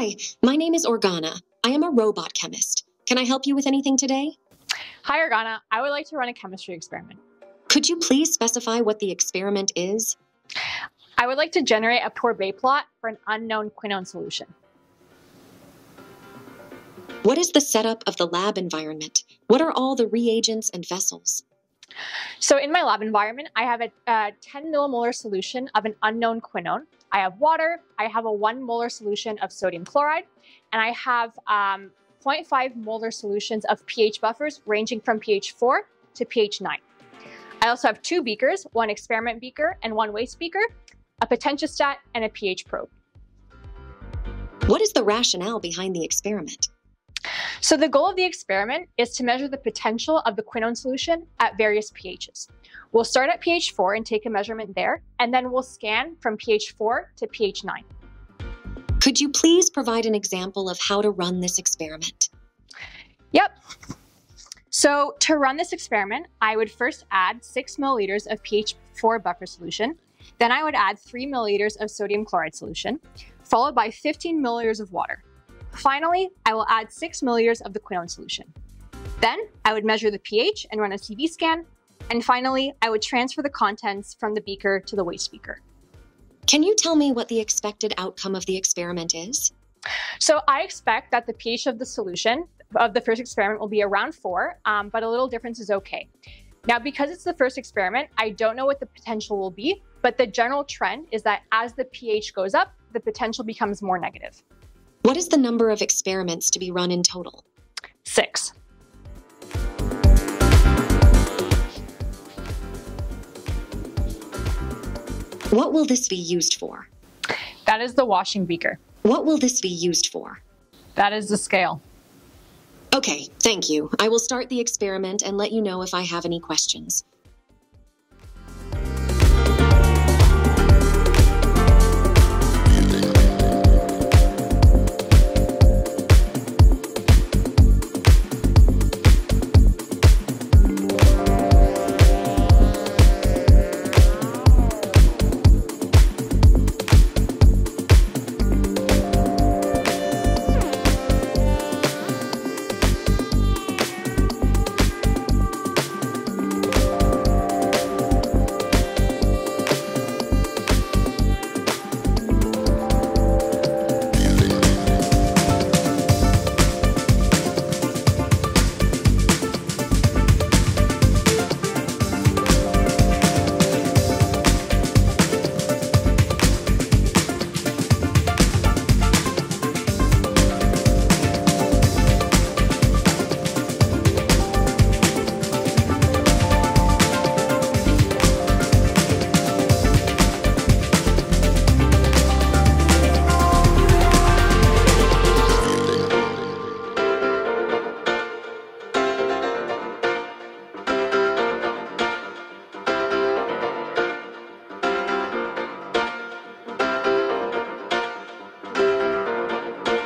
Hi, my name is Organa. I am a robot chemist. Can I help you with anything today? Hi, Organa. I would like to run a chemistry experiment. Could you please specify what the experiment is? I would like to generate a Pourbaix plot for an unknown quinone solution. What is the setup of the lab environment? What are all the reagents and vessels? So in my lab environment, I have a, a 10 millimolar solution of an unknown quinone. I have water, I have a one molar solution of sodium chloride, and I have um, 0.5 molar solutions of pH buffers ranging from pH 4 to pH 9. I also have two beakers, one experiment beaker and one waste beaker, a potentiostat, and a pH probe. What is the rationale behind the experiment? So the goal of the experiment is to measure the potential of the quinone solution at various pHs. We'll start at pH 4 and take a measurement there, and then we'll scan from pH 4 to pH 9. Could you please provide an example of how to run this experiment? Yep. So to run this experiment, I would first add 6 milliliters of pH 4 buffer solution. Then I would add 3 milliliters of sodium chloride solution, followed by 15 milliliters of water. Finally, I will add 6 milliliters of the quinone solution. Then I would measure the pH and run a CV scan. And finally, I would transfer the contents from the beaker to the waste beaker. Can you tell me what the expected outcome of the experiment is? So I expect that the pH of the solution of the first experiment will be around 4, um, but a little difference is okay. Now, because it's the first experiment, I don't know what the potential will be, but the general trend is that as the pH goes up, the potential becomes more negative. What is the number of experiments to be run in total? Six. What will this be used for? That is the washing beaker. What will this be used for? That is the scale. Okay, thank you. I will start the experiment and let you know if I have any questions.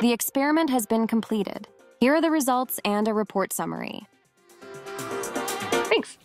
The experiment has been completed. Here are the results and a report summary. Thanks.